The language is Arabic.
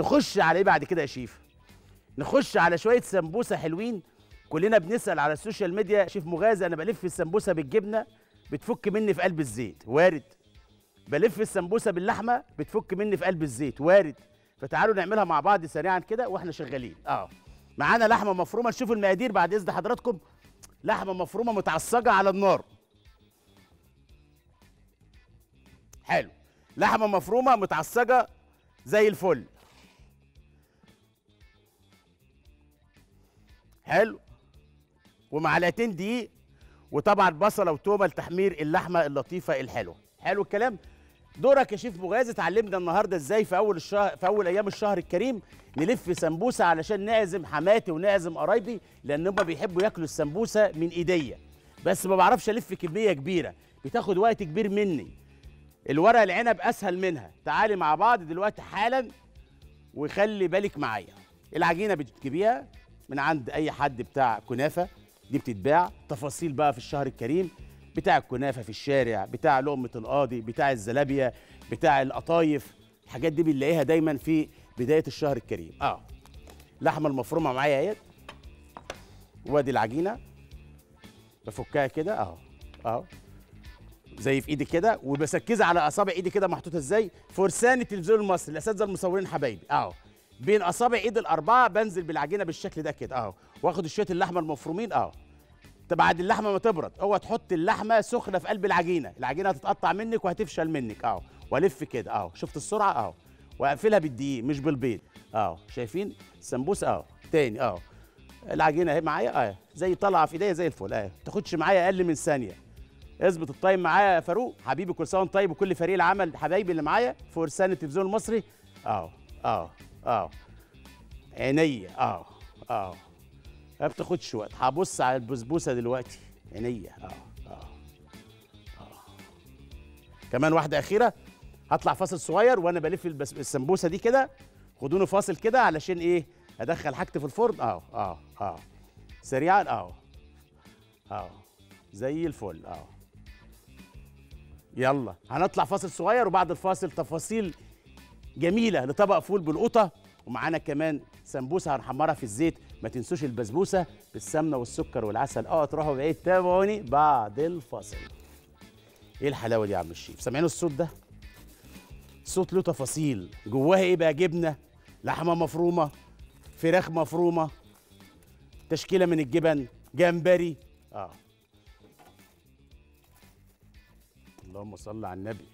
نخش على إيه بعد كده يا شيف؟ نخش على شوية سمبوسة حلوين. كلنا بنسأل على ال social media. شيف مغازي أنا بلف السمبوسة بالجبنة بتفك مني في قلب الزيت. وارد. بلف السمبوسة باللحمة بتفك مني في قلب الزيت. وارد. فتعالوا نعملها مع بعض سريعا كده وإحنا شغالين. آه. معانا لحمة مفرومة. نشوف المقادير بعد إذن حضراتكم. لحمة مفرومة متعصجة على النار. حلو. لحمة مفرومة متعصجة زي الفل. حلو. ومعلقتين دقيق. وطبعا بصلة وتومة لتحمير اللحمة اللطيفة الحلوة. حلو الكلام. دورك يا شيف مغازي اتعلمنا النهارده إزاي في أول الشهر في أول أيام الشهر الكريم نلف سمبوسة علشان نعزم حماتي ونعزم قرايبي لأن هم بيحبوا ياكلوا السمبوسة من إيديا. بس ما بعرفش ألف كمية كبيرة. بتاخد وقت كبير مني. الورق العنب أسهل منها. تعالي مع بعض دلوقتي حالا وخلي بالك معايا. العجينة بتجيبيها. من عند أي حد بتاع كنافة دي بتتباع. تفاصيل بقى في الشهر الكريم بتاع الكنافة في الشارع بتاع لقمة القاضي بتاع الزلابية بتاع القطايف الحاجات دي بنلاقيها دايما في بداية الشهر الكريم. آه. اللحمه المفرومة معايا اهيت وادي العجينة. بفكها كده اهو اهو زي في إيدي كده وبسكزها على أصابع إيدي كده محطوطة إزاي؟ فرسان التلفزيون المصري الأساتذة المصورين حبايبي. اهو بين أصابع إيد الأربعة بنزل بالعجينة بالشكل ده كده أهو. واخد شوية اللحمة المفرومين أهو. بعد اللحمة ما تبرد أوعى تحط اللحمة سخنة في قلب العجينة. العجينة هتتقطع منك وهتفشل منك أهو. والف كده أهو. شفت السرعة أهو. واقفلها بالدقيق مش بالبيض. أهو. شايفين؟ السمبوسه أهو. تاني أهو. العجينة أهي معايا؟ أهي. زي طالعة في إيديا زي الفل. أهي. تاخدش معايا أقل من ثانية. اظبط التايم معايا يا فاروق. حبيبي كل سنة وأنت طيب وكل فريق العمل. حبايبي اللي معايا فرسان التلفزيون المصري. أهو. أهو. اهو عينيا اهو اهو ما بتاخدش وقت. هبص على البسبوسة دلوقتي. عينيا آه آه آه. كمان واحدة أخيرة. هطلع فاصل صغير وأنا بلف. السمبوسة دي كده. خدوني فاصل كده علشان إيه؟ أدخل حاجتي في الفرن. آه آه آه. سريعا آه. آه. زي الفل آه. يلا. هنطلع فاصل صغير وبعد الفاصل تفاصيل جميلة لطبق فول بالقطه ومعانا كمان سمبوسة هنحمرها في الزيت. ما تنسوش البسبوسة بالسمنة والسكر والعسل. آه تروحوا بعيد تابعوني بعد الفاصل. إيه الحلاوة دي يا عم الشيف؟ سامعين الصوت ده؟ صوت له تفاصيل. جواها إيه بقى؟ جبنة لحمة مفرومة فراخ مفرومة تشكيلة من الجبن جمبري. آه. اللهم صل على النبي.